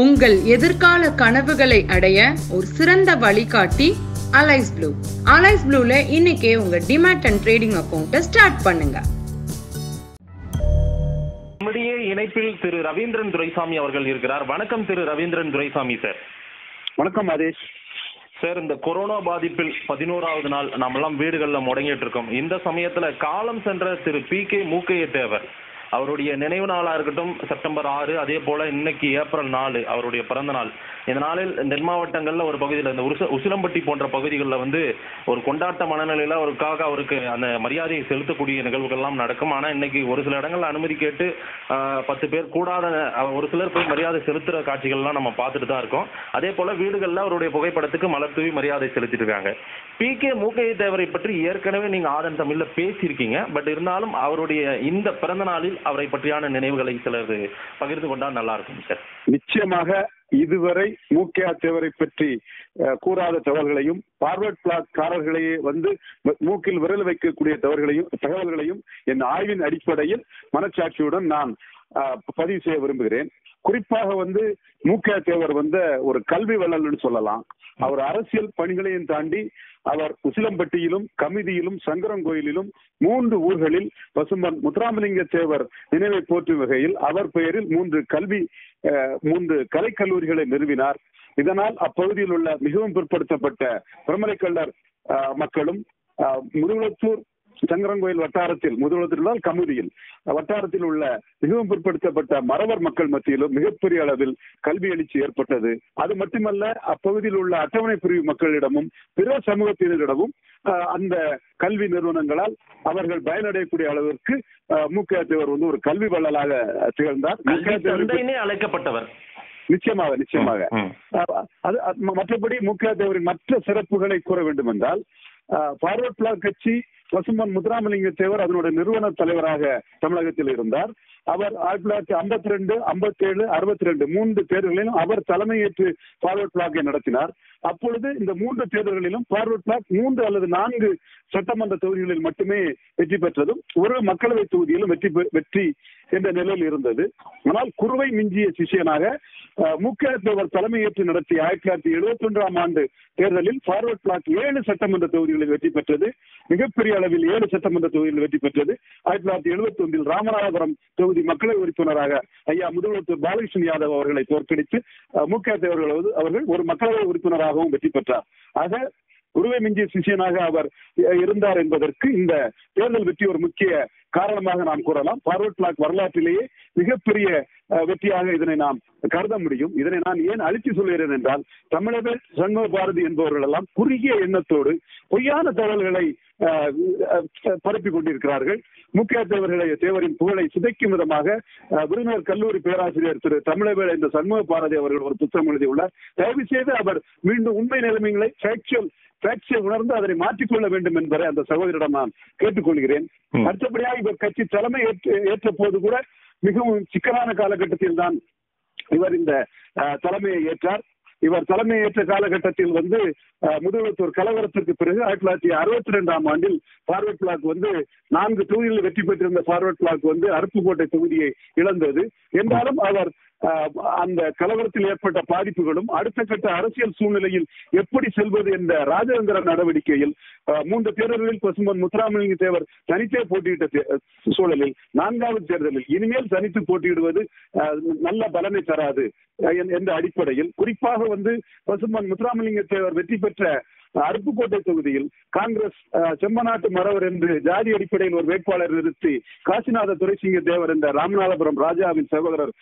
உங்கள் எதிர்கால கனவுகளை அடைய ஒரு சிறந்த வழிகாட்டி அலைஸ் ப்ளூ அலைஸ் ப்ளூல இன்னைக்கே உங்க டிமேட் அண்ட் ட்ரேடிங் அக்கௌண்ட்டை ஸ்டார்ட் பண்ணுங்க. நம்முடைய இணைப்பில் திரு ரவீந்திரன் துரைசாமி அவர்கள் இருக்கிறார். வணக்கம் திரு ரவீந்திரன் துரைசாமி சார் வணக்கம் ஆதேஷ் சார் இந்த கொரோனா பாதிப்பில் பதினோராவது நாள் நாமெல்லாம் வீடுகளில் முடங்கிட்டு இருக்கோம். இந்த சமயத்துல காலம் சென்ற திரு பி கே மூக்கைய தேவர் அவருடைய நினைவு நாளா இருக்கட்டும் செப்டம்பர் ஆறு அதே போல இன்னைக்கு ஏப்ரல் நாலு அவருடைய பிறந்த நாள். இந்த நாளில் நெல் மாவட்டங்கள்ல ஒரு பகுதியில் இந்த உருச உசிலம்பட்டி போன்ற பகுதிகளில் வந்து ஒரு கொண்டாட்ட மனநிலையில அவருக்காக அவருக்கு அந்த மரியாதையை செலுத்தக்கூடிய நிகழ்வுகள்லாம் நடக்கும். ஆனா இன்னைக்கு ஒரு சில இடங்கள்ல அனுமதி கேட்டு பத்து பேர் கூடாத ஒரு சிலர் போய் மரியாதை செலுத்துற காட்சிகள்லாம் நம்ம பார்த்துட்டு தான் இருக்கோம். அதே போல வீடுகளில் அவருடைய புகைப்படத்துக்கு மலர் தூவி மரியாதை செலுத்திட்டு இருக்காங்க. பி கே மூக்கைய தேவரை பற்றி ஏற்கனவே நீங்க ஆதன் தமிழ்ல பேசியிருக்கீங்க. பட் இருந்தாலும் அவருடைய இந்த பிறந்த நாளில் அவரை பற்றியான நினைவுகளை சிலர் பகிர்ந்து கொண்டால் நல்லா இருக்கும் சார் நிச்சயமாக இதுவரை மூக்கையா தேவரை பற்றி கூறாத தகவல்களையும் பார்வர்ட் பிளாக் காரர்களையே வந்து மூக்கில் விரல் வைக்கக்கூடிய தவறுகளையும் தகவல்களையும் என் ஆய்வின் அடிப்படையில் மனச்சாட்சியுடன் நான் பதிவு செய்ய விரும்புகிறேன். குறிப்பாக வந்து மூக்கையா தேவர் வந்து ஒரு கல்வி வள்ளல்னு சொல்லலாம். அவர் அரசியல் பணிகளையும் தாண்டி அவர் உசிலம்பட்டியிலும் கமிதியிலும் சங்கரங்கோயிலிலும் மூன்று ஊர்களில் பசும்பன் முத்துராமலிங்க தேவர் நினைவை போற்றும் வகையில் அவர் பெயரில் மூன்று கல்வி மூன்று கலைக்கல்லூரிகளை நிறுவினார். இதனால் அப்பகுதியில் உள்ள மிகவும் பிற்படுத்தப்பட்ட பிரமலைக்கல்லர் மக்களும் முருகலத்தூர் சங்கரங்கோயில் வட்டாரத்தில் முதுகுளத்தூர் கமுதியில் வட்டாரத்தில் உள்ள மிகவும் பிற்படுத்தப்பட்ட மறவர் மக்கள் மத்தியிலும் மிகப்பெரிய அளவில் கல்வி எழுச்சி ஏற்பட்டது. அது மட்டுமல்ல அப்பகுதியில் உள்ள அட்டவணை பிரிவு மக்களிடமும் பிற சமூகத்தினரிடமும் அந்த கல்வி நிறுவனங்களால் அவர்கள் பயனடையக்கூடிய அளவிற்கு அஹ், மூக்கையா தேவர் வந்து ஒரு கல்வி வள்ளலாக திகழ்ந்தார். அழைக்கப்பட்டவர். நிச்சயமாக நிச்சயமாக. அது மற்றபடி முக்கிய தேவரின் மற்ற சிறப்புகளை கூற வேண்டும் என்றால் பார்வர்ட் பிளாக் கட்சி பசும்பன் முத்துராமலிங்க தேவர் அதனுடைய நிறுவன தலைவராக தமிழகத்தில் இருந்தார். அவர் ஆயிரத்தி தொள்ளாயிரத்தி ஐம்பத்தி ரெண்டு ஐம்பத்தி ஏழு அறுபத்தி ரெண்டு மூன்று தேர்தல்களிலும் அவர் தலைமையேற்று பார்வர்ட் பிளாக்கை நடத்தினார். அப்பொழுது இந்த மூன்று தேர்தல்களிலும் பார்வர்ட் பிளாக் மூன்று அல்லது நான்கு சட்டமன்ற தொகுதிகளில் மட்டுமே வெற்றி பெற்றதும் ஒரு மக்களவை தொகுதியிலும் வெற்றி பெ- வெற்றி என்ற நிலையில் இருந்தது. ஆனால் குறுவை மிஞ்சிய சிஷியனாக மு க தேவர் தலைமையேற்று நடத்திய ஆயிரத்தி தொள்ளாயிரத்தி எழுபத்தி ஒன்றாம் ஆண்டு தேர்தலில் ஃபார்வர்ட் பிளாக் ஏழு சட்டமன்ற தொகுதிகளில் வெற்றி பெற்றது. மிகப்பெரிய அளவில் ஏழு சட்டமன்ற தொகுதிகளில் வெற்றி பெற்றது. ஆயிரத்தி தொள்ளாயிரத்தி எழுபத்தி ஒன்றில் ராமநாதபுரம் தொகுதி மக்களவை உறுப்பினராக ஐயா முதுகுளத்தூர் பாலகிருஷ்ணன் யாதவ் அவர்களை தோற்கடித்து முக்கிய தேவர்கள் அவர்கள் ஒரு மக்களவை உறுப்பினராகவும் வெற்றி பெற்றார். ஆக குருவை மிஞ்சிய சிஷியனாக அவர் இருந்தார் என்பதற்கு இந்த தேர்தல் வெற்றி ஒரு முக்கிய காரணமாக நாம் கூறலாம் பார்வர்ட் பிளாக் வரலாற்றிலேயே மிகப்பெரிய வெற்றியாக இதனை நாம் கருத முடியும். இதனை நான் ஏன் அழுத்தி சொல்கிறேன் என்றால் தமிழக சண்முக பாரதி என்பவர்கள் எல்லாம் குறுகிய எண்ணத்தோடு பொய்யான தகவல்களை பரப்பிக் கொண்டிருக்கிறார்கள். முக்கிய தேவர்களை தேவரின் புகழை சிதைக்கும் விதமாக விருதுநகர் கல்லூரி பேராசிரியர் திரு தமிழவேல் என்ற சண்முக பாரதி அவர்கள் ஒரு புத்தகம் எழுதியுள்ளார். தயவு செய்து அவர் மீண்டும் உண்மை நிலைமைகளை ஃபேக்சுவல் உணர்ந்து அதனை மாற்றிக்கொள்ள வேண்டும் என்பதை அந்த சகோதரிடம் நான் கேட்டுக்கொள்கிறேன். அடுத்தபடியாக இவர் கட்சி தலைமை ஏற்று ஏற்ற போது கூட மிகவும் சிக்கலான காலகட்டத்தில் தான் இவர் இந்த தலைமையை ஏற்றார். இவர் தலைமை ஏற்ற காலகட்டத்தில் வந்து முதலமைச்சர் கலவரத்திற்கு பிறகு ஆயிரத்தி தொள்ளாயிரத்தி அறுபத்தி ரெண்டாம் ஆண்டில் ஃபார்வர்ட் பிளாக் வந்து நான்கு தொகுதிகளில் வெற்றி பெற்றிருந்த ஃபார்வர்ட் பிளாக் வந்து அருப்புக்கோட்டை தொகுதியை இழந்தது. என்றாலும் அவர் அந்த கலவரத்தில் ஏற்பட்ட பாதிப்புகளும் அடுத்த கட்ட அரசியல் சூழ்நிலையில் எப்படி செல்வது என்ற ராஜதந்திர நடவடிக்கையில் மூன்று தேர்தல்களில் பசும்பன் முத்துராமலிங்க தேவர் தனித்தே போட்டியிட்ட தே- சூழலில் நான்காவது தேர்தலில் இனிமேல் தனித்து போட்டியிடுவது அஹ், நல்ல பலனை தராது என்- என்ற அடிப்படையில் குறிப்பாக வந்து பசும்பன் முத்துராமலிங்க தேவர் வெற்றி பெற்ற அருப்புக்கோட்டை தொகுதியில் காங்கிரஸ் செம்மநாட்டு மறவர் என்று ஜாதி அடிப்படையில் ஒரு வேட்பாளர் நிறுத்தி காசிநாத துரைசிங்க தேவர் என்ற ராமநாதபுரம் ராஜாவின் சகோதரர்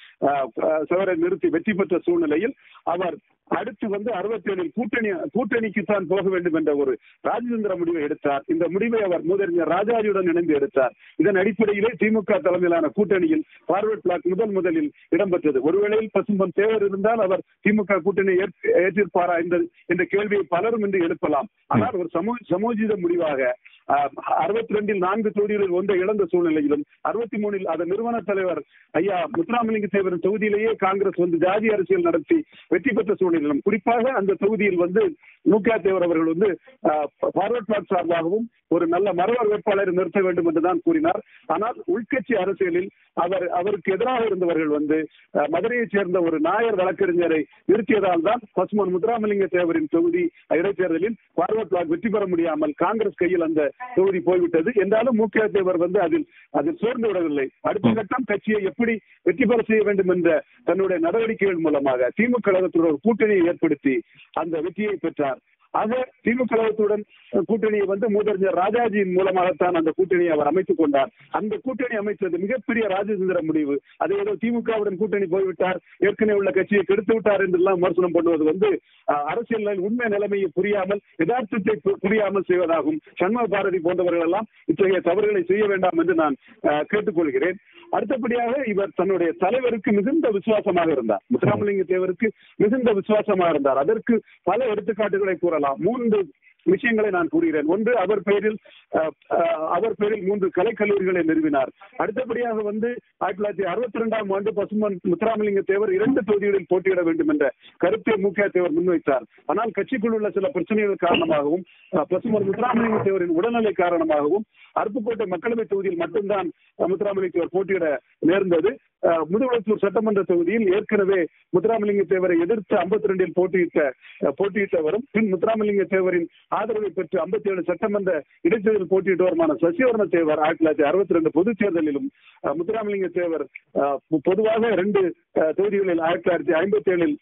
சகோதரர் நிறுத்தி வெற்றி பெற்ற சூழ்நிலையில் அவர் அடுத்து வந்து அறுபத்தி ஏழில் கூட்டணி கூட்டணிக்கு தான் போக வேண்டும் என்ற ஒரு ராஜதந்திர முடிவை எடுத்தார். இந்த முடிவை அவர் முதலமைச்சர் ராஜாஜியுடன் இணைந்து எடுத்தார். இதன் அடிப்படையிலே திமுக தலைமையிலான கூட்டணியில் பார்வர்ட் பிளாக் முதல் முதலில் இடம்பெற்றது. ஒருவேளையில் பசும்பன் தேவர் இருந்தால் அவர் திமுக கூட்டணி ஏற்றிருப்பாரா என்ற என்ற கேள்வியை பலரும் இன்று எழுப்பலாம் ஆனால் ஒரு சமூக சமூஜித முடிவாக அறுபத்தி ரெண்டில் நான்கு தொகுதிகளில் ஒன்றை இழந்த சூழ்நிலையிலும் அறுபத்தி மூணில் அதன் நிறுவன தலைவர் ஐயா முத்துராமலிங்க தேவரின் தொகுதியிலேயே காங்கிரஸ் வந்து ஜாதி அரசியல் நடத்தி வெற்றி பெற்ற சூழ்நிலையிலும் குறிப்பாக அந்த தொகுதியில் வந்து முக்கியா தேவர் அவர்கள் வந்து பார்வர்ட் பிளாக் சார்பாகவும் ஒரு நல்ல மரவர் வேட்பாளரை நிறுத்த வேண்டும் என்றுதான் கூறினார். ஆனால் உள்கட்சி அரசியலில் அவர் அவருக்கு எதிராக இருந்தவர்கள் வந்து மதுரையைச் சேர்ந்த ஒரு நாயர் வழக்கறிஞரை நிறுத்தியதால் தான் பசுமன் முத்துராமலிங்க தேவரின் தொகுதி இடைத்தேர்தலில் பார்வர்ட் பிளாக் வெற்றி பெற முடியாமல் காங்கிரஸ் கையில் அந்த தொகுதி போய்விட்டது. என்றாலும் முக்கிய தேவர் வந்து அதில் அதில் சோர்ந்து விடவில்லை. அடுத்த கட்டம் கட்சியை எப்படி வெற்றி பெற செய்ய வேண்டும் என்ற தன்னுடைய நடவடிக்கைகள் மூலமாக திமுக கழகத்துடன் ஒரு கூட்டணியை ஏற்படுத்தி அந்த வெற்றியை பெற்றார். ஆக திமுக கழகத்துடன் கூட்டணியை வந்து மூதறிஞர் ராஜாஜியின் மூலமாகத்தான் அந்த கூட்டணியை அவர் அமைத்துக் கொண்டார். அந்த கூட்டணி அமைத்தது மிகப்பெரிய ராஜதந்திர முடிவு. அதை ஏதோ திமுகவுடன் கூட்டணி போய்விட்டார் ஏற்கனவே உள்ள கட்சியை கெடுத்து விட்டார் என்றெல்லாம் விமர்சனம் பண்ணுவது வந்து அரசியல் உண்மை நிலைமையை புரியாமல் யதார்த்தத்தை புரியாமல் செய்வதாகும். சண்முக பாரதி போன்றவர்கள் எல்லாம் இத்தகைய தவறுகளை செய்ய வேண்டாம் என்று நான் அஹ், கேட்டுக்கொள்கிறேன். அடுத்தபடியாக இவர் தன்னுடைய தலைவருக்கு மிகுந்த விசுவாசமாக இருந்தார். முத்துராமலிங்க தேவருக்கு மிகுந்த விசுவாசமாக இருந்தார். அதற்கு பல எடுத்துக்காட்டுகளை கூறலாம். மூன்று விஷயங்களை நான் கூறுகிறேன். ஒன்று அவர் பெயரில் அவர் பெயரில் மூன்று கலைக்கல்லூரிகளை நிறுவினார். அடுத்தபடியாக வந்து ஆயிரத்தி தொள்ளாயிரத்தி அறுபத்தி இரண்டாம் ஆண்டு பசுமன் முத்துராமலிங்க தேவர் இரண்டு தொகுதிகளில் போட்டியிட வேண்டும் என்ற கருத்தை முக்கிய தேவர் முன்வைத்தார். ஆனால் கட்சிக்குள் உள்ள சில பிரச்சனைகள் காரணமாகவும் பசுமன் முத்துராமலிங்க தேவரின் உடல்நிலை காரணமாகவும் அருப்புக்கோட்டை மக்களவை தொகுதியில் மட்டும்தான் முத்துராமலிங்க தேவர் போட்டியிட நேர்ந்தது. முதுகுளத்தூர் சட்டமன்ற தொகுதியில் ஏற்கனவே முத்துராமலிங்க தேவரை எதிர்த்து ஐம்பத்தி ரெண்டில் போட்டியிட்ட போட்டியிட்டவரும் பின் முத்துராமலிங்க தேவரின் ஆதரவை பெற்று ஐம்பத்தி ஏழு சட்டமன்ற இடைத்தேர்தல் போட்டியிட்டவருமான சசிவர்ண தேவர் ஆயிரத்தி தொள்ளாயிரத்தி அறுபத்தி ரெண்டு பொதுத் தேர்தலிலும் முத்துராமலிங்க தேவர் பொதுவாக ரெண்டு தொகுதிகளில் ஆயிரத்தி தொள்ளாயிரத்தி ஐம்பத்தி ஏழில்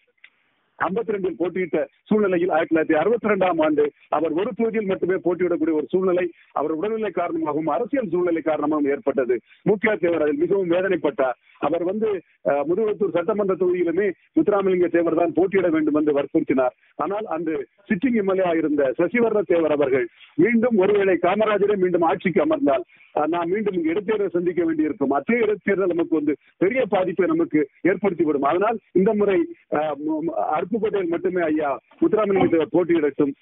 ஐம்பத்தி ரெண்டில் போட்டியிட்ட சூழ்நிலையில் ஆயிரத்தி தொள்ளாயிரத்தி அறுபத்தி ரெண்டாம் ஆண்டு அவர் ஒரு தொகுதியில் மட்டுமே போட்டியிடக்கூடிய ஒரு சூழ்நிலை அவர் உடல்நிலை காரணமாகவும் அரசியல் சூழ்நிலை காரணமாகவும் ஏற்பட்டது. முக்கிய தேவர் அதில் மிகவும் வேதனைப்பட்டார். அவர் வந்து அஹ், முதுகுளத்தூர் சட்டமன்ற தொகுதியிலுமே முத்துராமலிங்க தேவர் தான் போட்டியிட வேண்டும் என்று வற்புறுத்தினார். ஆனால் அன்று சிட்டிங் எம்எல்ஏ இருந்த சசிவர்ண தேவர் அவர்கள் மீண்டும் ஒருவேளை காமராஜரே மீண்டும் ஆட்சிக்கு அமர்ந்தால் அஹ், நாம் மீண்டும் இங்கு இடைத்தேர்தல் சந்திக்க வேண்டியிருக்கும். அத்தகைய இடைத்தேர்தல் நமக்கு வந்து பெரிய பாதிப்பை நமக்கு ஏற்படுத்திவிடும். அதனால் இந்த முறை அருப்புக்கோட்டையில் மட்டுமே ஐயா முத்துராமலிங்க போட்டியிடட்டும்.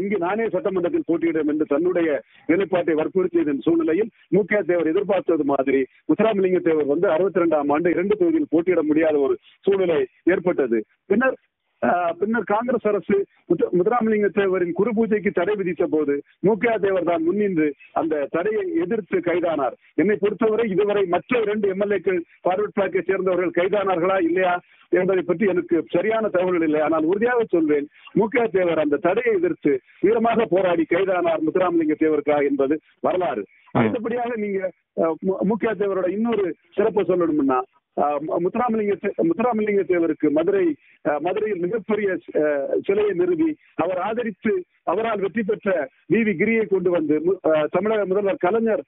இங்கு நானே சட்டமன்றத்தில் போட்டியிடும் என்று தன்னுடைய நிலைப்பாட்டை வற்புறுத்தியதன் சூழ்நிலையில் முக்கிய தேவர் எதிர்பார்த்தது மாதிரி முத்துராமலிங்க தேவர் வந்து அறுபத்தி ரெண்டாம் ஆண்டு இரண்டு தொகுதியில் போட்டியிட முடியாத ஒரு சூழ்நிலை ஏற்பட்டது. பின்னர் பின்னர் காங்கிரஸ் அரசு முத்து- முத்துராமலிங்க தேவரின் குரு பூஜைக்கு தடை விதித்த போது முக்கிய தேவர் தான் முன்னின்று அந்த தடையை எதிர்த்து கைதானார். என்னை பொறுத்தவரை இதுவரை மற்ற இரண்டு எம்எல்ஏக்கள் பார்வர்ட் பிளாக்கை சேர்ந்தவர்கள் கைதானார்களா இல்லையா என்பதை பற்றி எனக்கு சரியான தகவல்கள் இல்லை. ஆனால் உறுதியாக சொல்வேன் முக்கிய தேவர் அந்த தடையை எதிர்த்து வீரமாக போராடி கைதானார் முத்துராமலிங்க தேவருக்காக என்பது வரலாறு. அடுத்தபடியாக நீங்க முக்கிய தேவரோட இன்னொரு சிறப்பு சொல்லணும்னா முத்துராமலிங்க முத்துராமலிங்க தேவருக்கு மதுரை மதுரையில் மிகப்பெரிய சிலையை நிறுவி அவர் ஆதரித்து அவரால் வெற்றி பெற்ற வி வி கிரியை கொண்டு வந்து தமிழக முதல்வர் கலைஞர்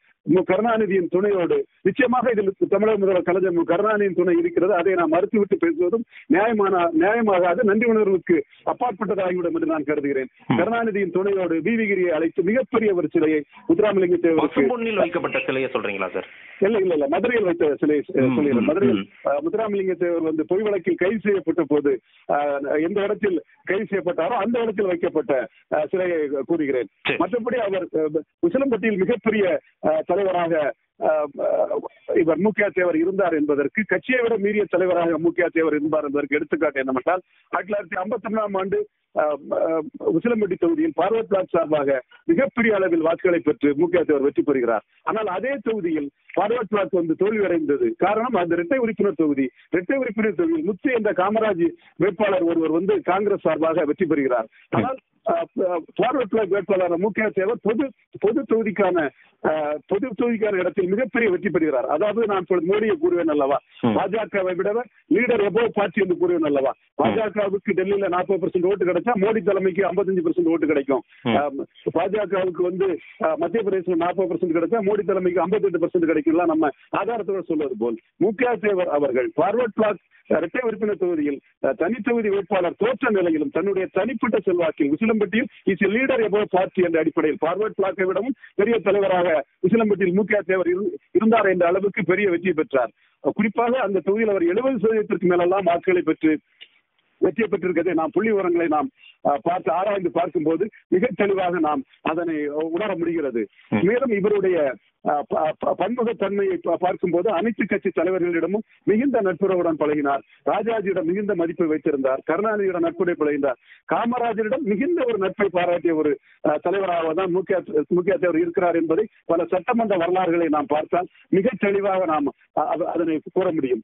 கருணாநிதியின் துணையோடு நிச்சயமாக இதில் தமிழக முதல்வர் கலைஞர் கருணாநிதியின் துணை இருக்கிறது. அதை நாம் மறுத்துவிட்டு பேசுவதும் நியாயமான நியாயமாகாது நன்றி உணர்வுக்கு அப்பாற்பட்டதாகிவிடும் என்று நான் கருதுகிறேன். கருணாநிதியின் துணையோடு வி வி கிரியை அழைத்து மிகப்பெரிய ஒரு சிலையை முத்துராமலிங்க தேவருக்கு வைக்கப்பட்ட சிலையை சொல்றீங்களா சார்? இல்ல இல்ல இல்ல. மதுரையில் வைத்த சிலை மதுரையில் அஹ், முத்துராமலிங்க தேவர் வந்து பொய் வழக்கில் கைது செய்யப்பட்ட போது எந்த இடத்தில் கைது செய்யப்பட்டாரோ அந்த இடத்தில் வைக்கப்பட்ட சிலையை கூறுகிறேன். மற்றபடி அவர் உசிலம்பட்டியில் மிகப்பெரிய தலைவராக இவர் முக்கிய தேவர் இருந்தார் என்பதற்கு கட்சியை விட மீறிய தலைவராக முக்கிய தேவர் இருந்தார் என்பதற்கு எடுத்துக்காட்டு என்னவென்றால் ஆயிரத்தி தொள்ளாயிரத்தி ஐம்பத்தி ஒன்றாம் ஆண்டு உசிலம்பட்டி தொகுதியில் பார்வர்ட் பிளாக் சார்பாக மிகப்பெரிய அளவில் வாக்குகளை பெற்று முக்கிய தேவர் வெற்றி பெறுகிறார். ஆனால் அதே தொகுதியில் பார்வர்ட் பிளாக் வந்து தோல்வியடைந்தது காரணம் அந்த இரட்டை உறுப்பினர் தொகுதி. இரட்டை உறுப்பினர் தொகுதியில் முத்து என்ற காமராஜ் வேட்பாளர் ஒருவர் வந்து காங்கிரஸ் சார்பாக வெற்றி பெறுகிறார். ஆனால் பார்வர்ட் பிளாக் வேட்பாளர் முக்கிய தேவர் பொது பொது தொகுதிக்கான பொது தொகுதிக்கான இடத்தில் மிகப்பெரிய வெற்றி பெறுகிறார். அதாவது நான் மோடியை கூறுவேன் அல்லவா? ம். பாஜகவை விட லீடர் எபோ பார்ட்டி என்று கூறுவேன் அல்லவா? பாஜகவுக்கு டெல்லியில நாற்பது பர்சன்ட் ஓட்டு கிடைச்சா மோடி தலைமைக்கு 55% பர்சன்ட் ஓட்டு கிடைக்கும். ம். பாஜகவுக்கு வந்து மத்திய பிரதேசம் நாற்பது பர்சன்ட் கிடைச்சா மோடி தலைமைக்கு 52% பர்சன்ட் கிடைக்கும்லாம் நம்ம ஆதாரத்தோடு சொல்வது போல். முக்கிய தேவர் அவர்கள் பார்வர்ட் பிளாக் இரட்டை உறுப்பினர் தொகுதியில் தனி தொகுதி வேட்பாளர் தோற்ற நிலையிலும் தன்னுடைய தனிப்பட்ட செல்வாக்கில் உசிலம்பட்டியில் இஸ் லீடர் எபோ பார்ட்டி என்ற அடிப்படையில். பார்வர்ட் பிளாக்கை விடவும் பெரிய தலைவராக உசிலம்பட்டியில் முக்கிய தேவர் இரு- இருந்தார் என்ற அளவுக்கு பெரிய வெற்றி பெற்றார். குறிப்பாக அந்த தொகுதியில் அவர் எழுபது சதவீதத்திற்கு மேலெல்லாம் வாக்குகளை பெற்று வெற்றி பெற்றிருக்கிறதை நாம் புள்ளி விவரங்களை நாம் பார்த்து ஆராய்ந்து பார்க்கும்போது மிக தெளிவாக நாம் அதனை உணர முடிகிறது. மேலும் இவருடைய பன்முகத்தன்மையை பா- பார்க்கும்போது அனைத்து கட்சி தலைவர்களிடமும் மிகுந்த நட்புறவுடன் பழகினார். ராஜாஜியிடம் மிகுந்த மதிப்பை வைத்திருந்தார். கருணாநிதியிடம் நட்புரை பழகினார். காமராஜரிடம் மிகுந்த ஒரு நட்பை பாராட்டிய ஒரு தலைவராக தான் முக்கிய முக்கிய தேவர் இருக்கிறார் என்பதை பல சட்டமன்ற வரலாறுகளை நாம் பார்த்தால் மிக தெளிவாக நாம் அதனை கூற முடியும்.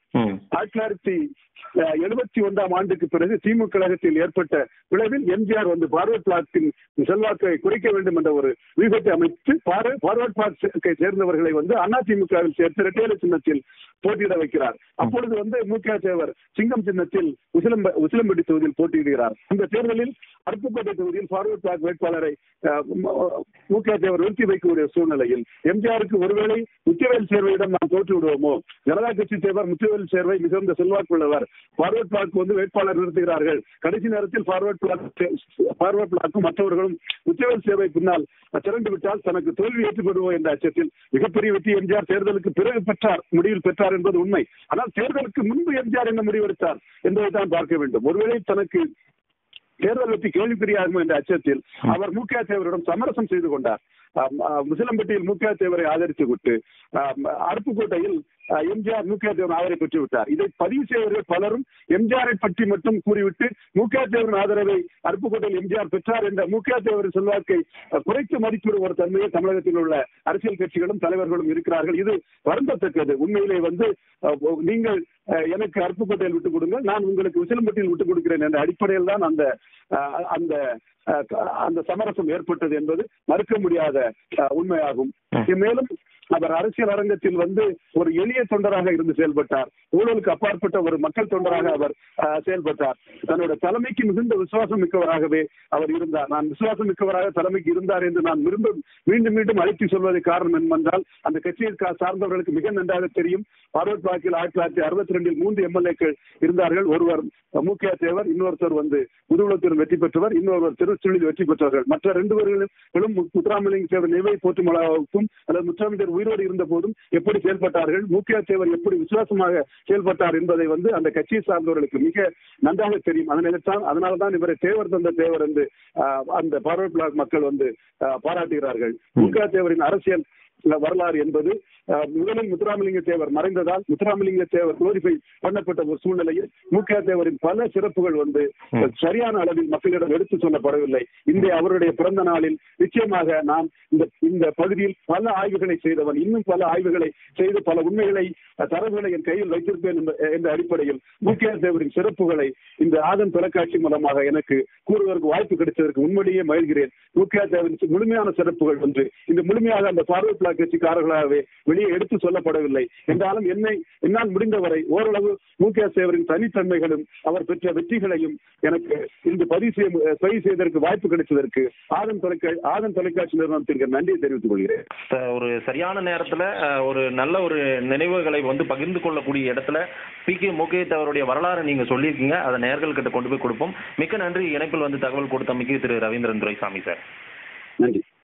ஆயிரத்தி தொள்ளாயிரத்தி எழுபத்தி ஒன்றாம் ஆண்டுக்கு பிறகு திமுக கழகத்தில் ஏற்பட்ட விளைவில் எம்ஜிஆர் வந்து பார்வர்ட் பிளாக்கின் செல்வாக்கை குறைக்க வேண்டும் என்ற ஒரு வியூகத்தை அமைத்து பார்வர்ட் பிளாக்கை சேர்ந்தவர்களை வந்து அதிமுகவில் சேர்த்து இரட்டையில சின்னத்தில் போட்டியிட வைக்கிறார். அப்பொழுது வந்து முக தேவர் சிங்கம் சின்னத்தில் உசிலம்ப உசிலம்பட்டி தொகுதியில் போட்டியிடுகிறார். இந்த தேர்தலில் அருப்புக்கோட்டை தொகுதியில் பார்வர்ட் பிளாக் வேட்பாளரை முக தேவர் நிறுத்தி வைக்கக்கூடிய சூழ்நிலையில் எம்ஜிஆருக்கு ஒருவேளை முத்திவேல் சேர்வையிடம் நாம் தோற்று விடுவோமோ ஜனதா கட்சி தேவர் முத்தியவேல் சேர்வை மிகுந்த செல்வாக்குள்ளவர். ஃபார்வர்ட் பிளாக் வந்து வேட்பாளர் நிறுத்துகிறார்கள். கடைசி நேரத்தில் ஃபார்வர்ட் பிளாக் ஃபார்வர்ட் பிளாக்கும் மற்றவர்களும் முத்திவேல் சேவை பின்னால் திரண்டு விட்டால் தனக்கு தோல்வி ஏற்றுக்கொள்வோம் என்ற அச்சத்தில் மிகப்பெரிய வெற்றி எம்ஜிஆர் தேர்தலுக்கு பிறகு பெற்றார் முடிவில் பெற்றார் என்பது உண்மை. ஆனால் தேர்தலுக்கு முன்பு எம்ஜிஆர் என்ன முடிவெடுத்தார் என்பதை தான் பார்க்க வேண்டும். ஒருவேளை தனக்கு தேர்தல் வெற்றி கேள்விக்குறியாகுமோ என்ற அச்சத்தில் அவர் மு. க. தேவரிடம் சமரசம் செய்து கொண்டார். முசிலம்பட்டியில் மு. க. தேவரை ஆதரித்து விட்டு அருப்புக்கோட்டையில் எம்ஜிஆர் முக்கிய தேவன் ஆதரவை பெற்று விட்டார் இதை பதிவு செய்தவர்கள் பலரும் எம்ஜிஆரை பற்றி மட்டும் கூறிவிட்டு முக்கிய தேவரின் ஆதரவை அருப்புக்கோட்டையில் எம்ஜிஆர் பெற்றார் என்ற முக்கிய தேவரின் செல்வாக்கை குறைத்து மதிப்பிடும் ஒரு தன்மையை தமிழகத்தில் உள்ள அரசியல் கட்சிகளும் தலைவர்களும் இருக்கிறார்கள். இது வருந்தத்தக்கது. உண்மையிலே வந்து நீங்கள் எனக்கு அருப்புக்கோட்டையில் விட்டுக் கொடுங்க நான் உங்களுக்கு உசிலம்பட்டியில் விட்டுக் கொடுக்கிறேன் என்ற அடிப்படையில் தான் அந்த அந்த அந்த சமரசம் ஏற்பட்டது என்பது மறுக்க முடியாத உண்மையாகும். மேலும் அவர் அரசியல் அரங்கத்தில் வந்து ஒரு எளிய தொண்டராக இருந்து செயல்பட்டார். ஊழலுக்கு அப்பாற்பட்ட ஒரு மக்கள் தொண்டராக அவர் செயல்பட்டார். தன்னோட தலைமைக்கு மிகுந்த விசுவாசம் மிக்கவராகவே அவர் இருந்தார். நான் விசுவாசம் மிக்கவராக தலைமைக்கு இருந்தார் என்று நான் மீண்டும் மீண்டும் மீண்டும் அழைத்து சொல்வதை காரணம் என்னவென்றால் அந்த கட்சியை சார்ந்தவர்களுக்கு மிக நன்றாக தெரியும். பார்வர்ட் பாக்கில் ஆயிரத்தி தொள்ளாயிரத்தி அறுபத்தி ரெண்டில் மூன்று எம்எல்ஏக்கள் இருந்தார்கள். ஒருவர் முக்கிய தேவர் இன்னொருத்தர் வந்து முதுகுளத்தூர் வெற்றி பெற்றவர் இன்னொருவர் திருச்சூழில் வெற்றி பெற்றவர்கள். மற்ற ரெண்டு பேர்களும் முத்துராமலிங்க தேவர் நிவை போற்றுமலாவுக்கும் அல்லது உயிரோடு இருந்த போதும் எப்படி செயல்பட்டார்கள் முக்கிய தேவர் எப்படி விசுவாசமாக செயல்பட்டார் என்பதை வந்து அந்த கட்சியை சார்ந்தவர்களுக்கு மிக நன்றாக தெரியும். அதனால்தான் அதனால தான் இவரை தேவர் தந்த தேவர் என்று அந்த பார்வர்ட் பிளாக் மக்கள் வந்து பாராட்டுகிறார்கள். முக்கிய தேவரின் அரசியல் வரலாறு என்பது முதலில் முத்துராமலிங்க தேவர் மறைந்ததால் முத்துராமலிங்க தேவர் குளோரிஃபை பண்ணப்பட்ட ஒரு சூழ்நிலையில் முக்கிய தேவரின் பல சிறப்புகள் வந்து சரியான அளவில் மக்களிடம் எடுத்து சொல்லப்படவில்லை. இந்த அவருடைய பிறந்த நாளில் நிச்சயமாக நாம் இந்த இந்த பகுதியில் பல ஆய்வுகளை செய்தவன் இன்னும் பல ஆய்வுகளை செய்து பல உண்மைகளை தரவுகளை என் கையில் வைத்திருப்பேன் என்ற- அடிப்படையில் முக்கிய தேவரின் சிறப்புகளை இந்த ஆதன் தொலைக்காட்சி மூலமாக எனக்கு கூறுவதற்கு வாய்ப்பு கிடைத்ததற்கு உண்மையிலேயே மகிழ்கிறேன். முக்கிய தேவரின் முழுமையான சிறப்புகள் ஒன்று இந்த முழுமையாக அந்த பார்வை கட்சிக்காரர்களாகவே வெளியே எடுத்து சொல்லப்படவில்லை. என்றாலும் என்னை என்னால் முடிந்தவரை ஓரளவு முக்கிய சேவரின் தனித்தன்மைகளும் அவர் பெற்ற வெற்றிகளையும் எனக்கு இந்த பதிவு செய்ய பதிவு செய்வதற்கு வாய்ப்பு கிடைத்ததற்கு ஆதன் தொலைக்கா ஆதன் தொலைக்காட்சி நிறுவனத்திற்கு நன்றியை தெரிவித்துக் கொள்கிறேன். ஒரு சரியான நேரத்துல ஒரு நல்ல ஒரு நினைவுகளை வந்து பகிர்ந்து கொள்ளக்கூடிய இடத்துல பி கே முகேத் அவருடைய வரலாறு நீங்க சொல்லியிருக்கீங்க. அதை நேர்கள் கிட்ட கொண்டு போய் கொடுப்போம். மிக்க நன்றி. இணைப்பில் வந்து தகவல் கொடுத்தமைக்கு திரு ரவீந்திரன் துரைசாமி சார். நன்றி.